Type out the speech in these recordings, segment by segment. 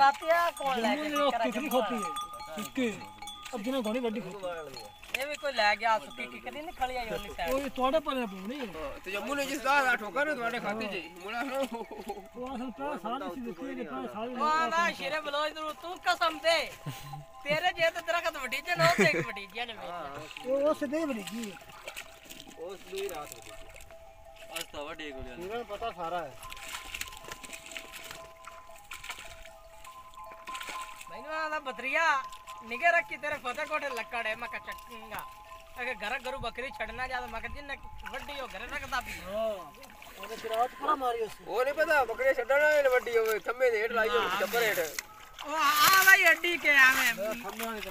रातिया कौन लाएगा ये कितनी खोपड़ी है इसकी अब जिने घोड़ी बड़ी खोपड़ी ये भी कोई ले गया सुकी की कदी नहीं खड़ी आई होली साइड कोई तोड़े पर ना हाँ, पूनी तो जम्मू ने जिस दाल आठ होकर ना तोड़े खाते जी। मुला ना। वो असल पे सारे सी देखते हैं पे सारे वाह ना शेरे बलोज दूर तू कसम दे। तेरे जे तो तेरा कद बड़ी जन हो से एक बड़ी जन में वो से दे बड़ी जी उस दूर रात बड़ी आज तो बड़ी गोली पूरा पता सारा है। वाला बदरिया निगे रख की तेरे फते कोटे लक्कड़ है मका चक्कूँगा अगर घर गरु बकरी छड़ना ज़्यादा मका जिन वड्डी हो घर रखता भी हो ओने तिरावत पूरा मारियो ओ नहीं पता बकरी छड़ना है वड्डी हो थम्मे हेड लाइयो चपर हेड ओ आ भाई हड्डी के आवे थम्मे नहीं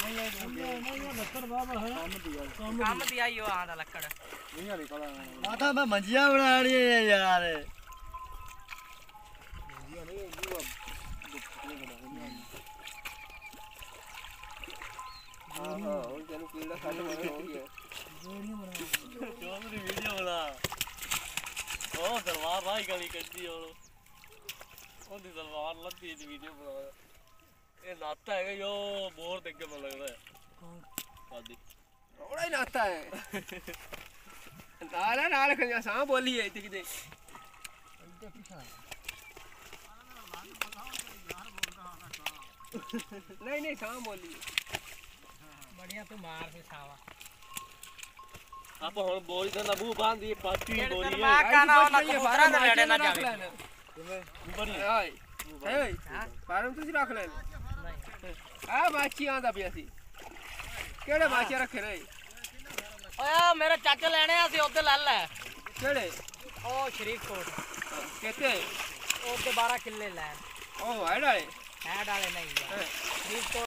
नहीं नहीं लक्कड़ बाबा है काम दिया यो आदा लक्कड़ नहीं आ निकला माथा में मंजिया बना रही है यार मंजिया नहीं ਹਾਂ ਹਾਂ ਉਹ ਤੈਨੂੰ ਕੀੜਾ ਖਾ ਕੇ ਹੋ ਗਿਆ ਚੋਮਰੀ ਵੀਡੀਓ ਬਣਾ ਉਹ ਸਲਵਾਰ ਰਾਈ ਗਲੀ ਕੱਢੀ ਉਹ ਉਹਦੀ ਸਲਵਾਰ ਲੱਤੀ ਦੀ ਵੀਡੀਓ ਬਣਾ ਇਹ ਨਾਤਾ ਹੈਗਾ ਯੋ ਬੋਰ ਦੇਖ ਕੇ ਮੈਨੂੰ ਲੱਗਦਾ ਹੈ ਸਾਦੀ ਥੋੜਾ ਹੀ ਨਾਤਾ ਹੈ ਨਾਲ ਨਾਲ ਖੰਜਾ ਸਾਂ ਬੋਲੀ ਹੈ ਇੱਥੇ ਕਿਤੇ ਨਹੀਂ ਨਹੀਂ ਸਾਂ ਬੋਲੀ बढ़िया तू मार से छावा आप हम बोरी से नबू बाँध दिए पाटी बोरी है। का ना ना दूसरा ना लड़े ना जावे ऊपर ही ओए ओए पारम तुसी रख ले। आ बाची आंदा पियासी केड़े हाँ। बाचे रखे रे? ओए मेरे चाचा लेने आ सी ले ले। केड़े? ओ शरीफ कोट कहते ओते 12 किले ले। ओ है डाले। है शरीफ